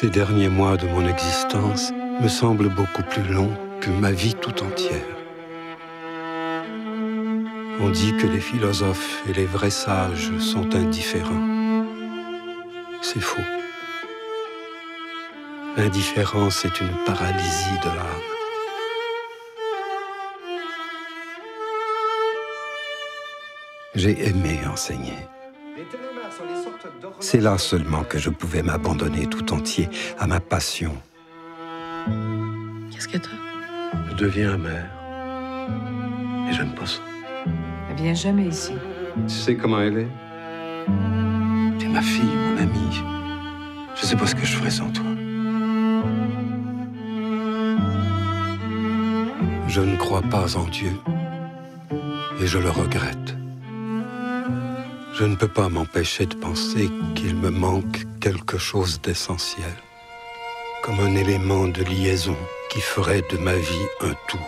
Ces derniers mois de mon existence me semblent beaucoup plus longs que ma vie tout entière. On dit que les philosophes et les vrais sages sont indifférents. C'est faux. L'indifférence est une paralysie de l'âme. J'ai aimé enseigner. C'est là seulement que je pouvais m'abandonner tout entier à ma passion. Qu'est-ce que toi Je deviens mère. Et j'aime pas ça. Elle vient jamais ici. Tu sais comment elle est? Tu es ma fille, mon amie. Je sais pas ce que je ferais sans toi. Je ne crois pas en Dieu. Et je le regrette. Je ne peux pas m'empêcher de penser qu'il me manque quelque chose d'essentiel, comme un élément de liaison qui ferait de ma vie un tout.